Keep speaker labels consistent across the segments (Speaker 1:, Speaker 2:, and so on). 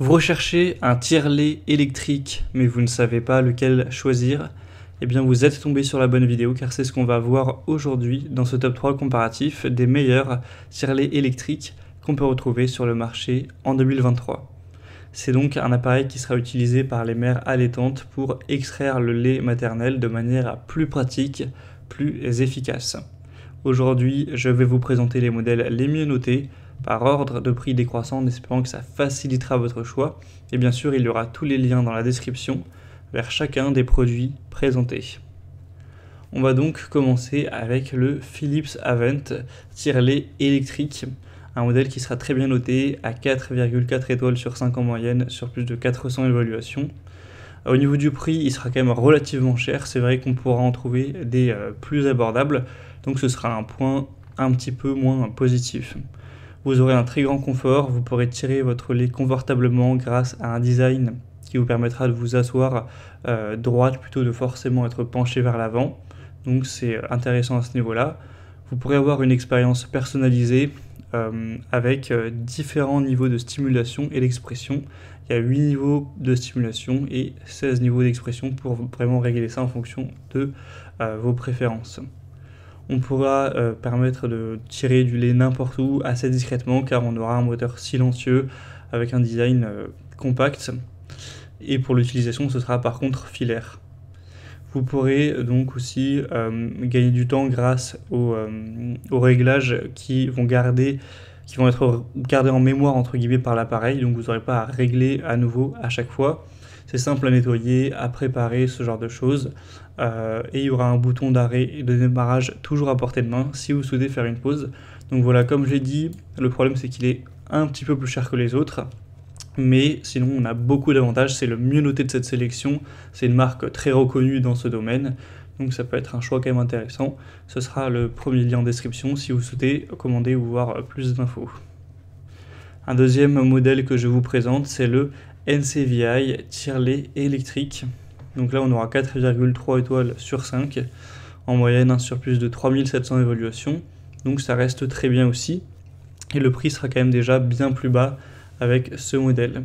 Speaker 1: Vous recherchez un tirelet électrique, mais vous ne savez pas lequel choisir Eh bien, vous êtes tombé sur la bonne vidéo, car c'est ce qu'on va voir aujourd'hui dans ce top 3 comparatif des meilleurs tirelets électriques qu'on peut retrouver sur le marché en 2023. C'est donc un appareil qui sera utilisé par les mères allaitantes pour extraire le lait maternel de manière plus pratique, plus efficace. Aujourd'hui, je vais vous présenter les modèles les mieux notés, par ordre de prix décroissant en espérant que ça facilitera votre choix. Et bien sûr, il y aura tous les liens dans la description vers chacun des produits présentés. On va donc commencer avec le Philips Avent tirelet électrique, un modèle qui sera très bien noté à 4,4 étoiles sur 5 en moyenne sur plus de 400 évaluations. Au niveau du prix, il sera quand même relativement cher, c'est vrai qu'on pourra en trouver des euh, plus abordables, donc ce sera un point un petit peu moins positif. Vous aurez un très grand confort, vous pourrez tirer votre lait confortablement grâce à un design qui vous permettra de vous asseoir euh, droite plutôt de forcément être penché vers l'avant. Donc c'est intéressant à ce niveau-là. Vous pourrez avoir une expérience personnalisée euh, avec euh, différents niveaux de stimulation et d'expression. Il y a 8 niveaux de stimulation et 16 niveaux d'expression pour vraiment régler ça en fonction de vos préférences on pourra euh, permettre de tirer du lait n'importe où assez discrètement car on aura un moteur silencieux avec un design euh, compact et pour l'utilisation ce sera par contre filaire. Vous pourrez donc aussi euh, gagner du temps grâce aux, réglages qui vont qui vont être gardés en mémoire entre guillemets par l'appareil, donc vous n'aurez pas à régler à nouveau à chaque fois. C'est simple à nettoyer, à préparer, ce genre de choses. Euh, et il y aura un bouton d'arrêt et de démarrage toujours à portée de main si vous souhaitez faire une pause. Donc voilà, comme j'ai dit, le problème c'est qu'il est un petit peu plus cher que les autres. Mais sinon, on a beaucoup d'avantages. C'est le mieux noté de cette sélection. C'est une marque très reconnue dans ce domaine. Donc ça peut être un choix quand même intéressant. Ce sera le premier lien en description si vous souhaitez commander ou voir plus d'infos. Un deuxième modèle que je vous présente, c'est le NCVI tirelet électrique. Donc là, on aura 4,3 étoiles sur 5. En moyenne, un surplus de 3700 évaluations. Donc ça reste très bien aussi. Et le prix sera quand même déjà bien plus bas avec ce modèle.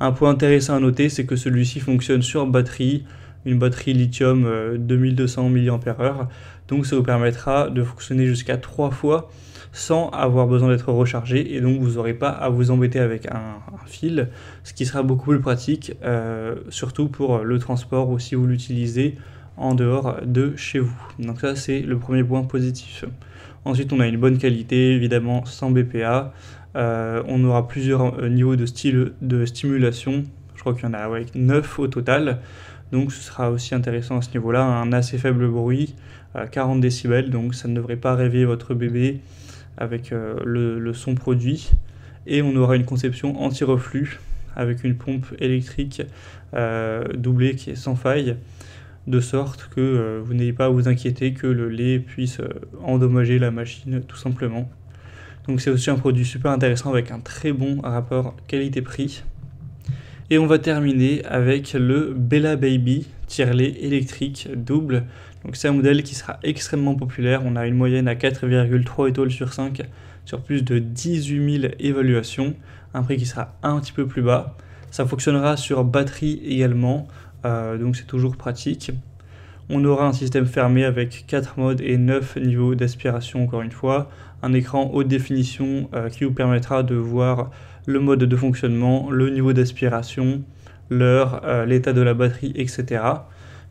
Speaker 1: Un point intéressant à noter, c'est que celui-ci fonctionne sur batterie, une batterie lithium 2200 euh, mAh. Donc ça vous permettra de fonctionner jusqu'à 3 fois sans avoir besoin d'être rechargé et donc vous n'aurez pas à vous embêter avec un, fil, ce qui sera beaucoup plus pratique, euh, surtout pour le transport ou si vous l'utilisez en dehors de chez vous. Donc ça c'est le premier point positif. Ensuite on a une bonne qualité, évidemment sans BPA. Euh, on aura plusieurs niveaux de, style, de stimulation, je crois qu'il y en a 9 au total. Donc ce sera aussi intéressant à ce niveau-là, un assez faible bruit, 40 décibels, donc ça ne devrait pas réveiller votre bébé avec euh, le, son produit. Et on aura une conception anti-reflux avec une pompe électrique euh, doublée qui est sans faille, de sorte que euh, vous n'ayez pas à vous inquiéter que le lait puisse endommager la machine tout simplement. Donc c'est aussi un produit super intéressant avec un très bon rapport qualité-prix. Et on va terminer avec le Bella Baby tirelet électrique double. Donc c'est un modèle qui sera extrêmement populaire. On a une moyenne à 4,3 étoiles sur 5 sur plus de 18 000 évaluations. Un prix qui sera un petit peu plus bas. Ça fonctionnera sur batterie également, euh, donc c'est toujours pratique. On aura un système fermé avec 4 modes et 9 niveaux d'aspiration encore une fois. Un écran haute définition euh, qui vous permettra de voir le mode de fonctionnement, le niveau d'aspiration, l'heure, euh, l'état de la batterie, etc.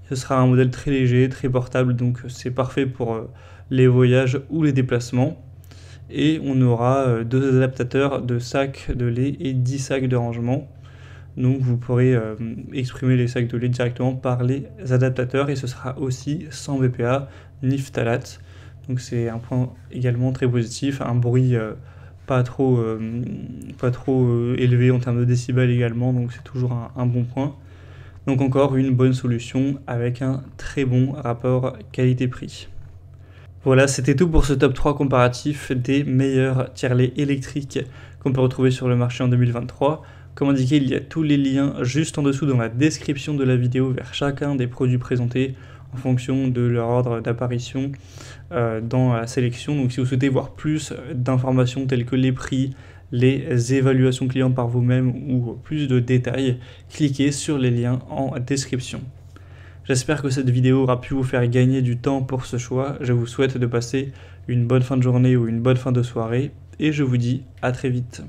Speaker 1: Ce sera un modèle très léger, très portable, donc c'est parfait pour euh, les voyages ou les déplacements. Et on aura euh, deux adaptateurs de sacs de lait et 10 sacs de rangement. Donc vous pourrez exprimer les sacs de lait directement par les adaptateurs et ce sera aussi sans BPA ni phtalate. Donc c'est un point également très positif, un bruit pas trop, euh, euh, élevé en termes de décibels également, donc c'est toujours un, bon point. Donc encore une bonne solution avec un très bon rapport qualité-prix. Voilà, c'était tout pour ce top 3 comparatif des meilleurs tirelets électriques qu'on peut retrouver sur le marché en 2023. Comme indiqué, il y a tous les liens juste en dessous dans la description de la vidéo vers chacun des produits présentés fonction de leur ordre d'apparition euh, dans la sélection. Donc si vous souhaitez voir plus d'informations telles que les prix, les évaluations clients par vous-même ou plus de détails, cliquez sur les liens en description. J'espère que cette vidéo aura pu vous faire gagner du temps pour ce choix. Je vous souhaite de passer une bonne fin de journée ou une bonne fin de soirée et je vous dis à très vite.